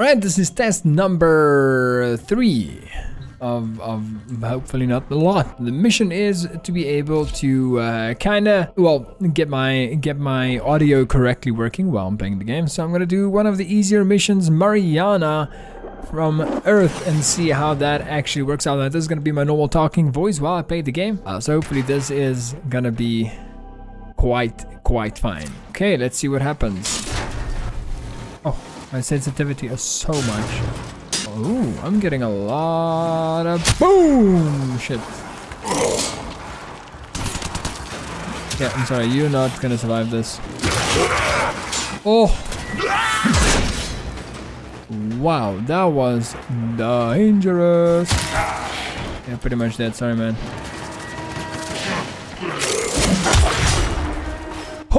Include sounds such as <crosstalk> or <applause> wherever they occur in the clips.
Alright, this is test number three of, of hopefully not a lot. The mission is to be able to uh, kind of, well, get my get my audio correctly working while I'm playing the game. So I'm going to do one of the easier missions, Mariana from Earth and see how that actually works out. Now, this is going to be my normal talking voice while I play the game. Uh, so hopefully this is going to be quite, quite fine. Okay, let's see what happens. Oh, my sensitivity is so much. Oh, I'm getting a lot of boom shit. Yeah, I'm sorry, you're not gonna survive this. Oh! Wow, that was dangerous. Yeah, pretty much dead. Sorry, man.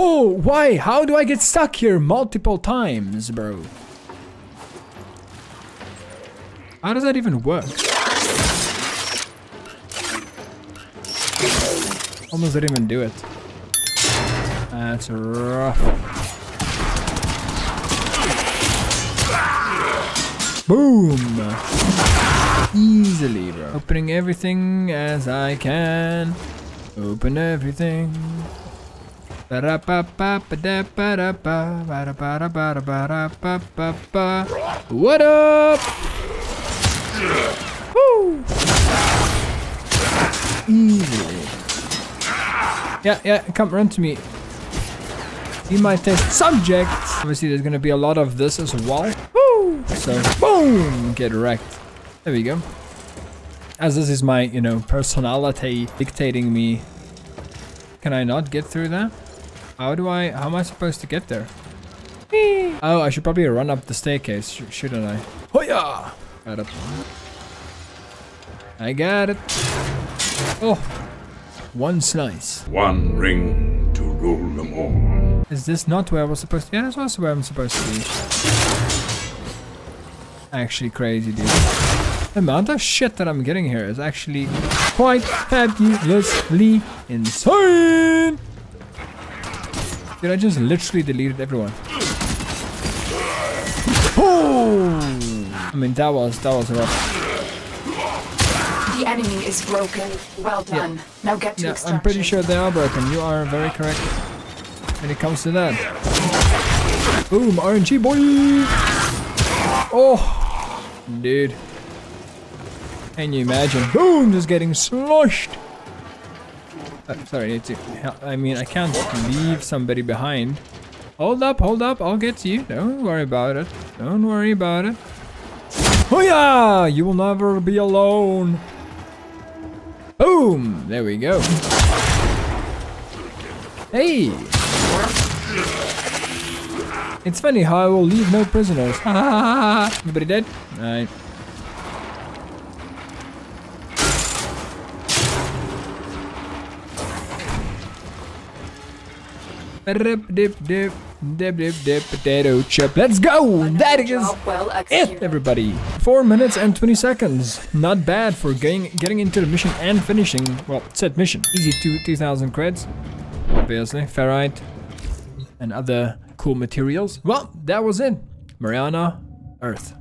Oh, why? How do I get stuck here multiple times, bro? How does that even work? Almost didn't even do it. That's rough. Boom! Easily, bro. Opening everything as I can. Open everything. What up? Woo! Yeah, yeah, come run to me. Be my test subject. Obviously, there's gonna be a lot of this as well. Woo! So, boom! Get wrecked. There we go. As this is my, you know, personality dictating me. Can I not get through that? How do I, how am I supposed to get there? Oh, I should probably run up the staircase, sh shouldn't I? Hoya! Got it. I got it. Oh, one slice. One ring to rule them all. Is this not where I was supposed to? be? Yeah, that's also where I'm supposed to be. Actually crazy, dude. The amount of shit that I'm getting here is actually quite fabulously insane. Dude, I just literally deleted everyone. Oh! I mean, that was that was rough. The enemy is broken. Well done. Now get to Yeah, extraction. I'm pretty sure they are broken. You are very correct when it comes to that. Boom, RNG boy! Oh, dude. Can you imagine? Boom, just getting sloshed. Uh, sorry, I need to. I mean, I can't leave somebody behind. Hold up, hold up. I'll get you. Don't worry about it. Don't worry about it. Oh yeah! You will never be alone. Boom! There we go. Hey! It's funny how I will leave no prisoners. <laughs> Everybody dead? Alright. Dip, dip, dip, dip, dip, dip, potato chip. Let's go! That is well it, everybody. Four minutes and 20 seconds. Not bad for getting getting into the mission and finishing. Well, set mission. Easy two 2,000 creds. Obviously, ferrite and other cool materials. Well, that was it. Mariana, Earth.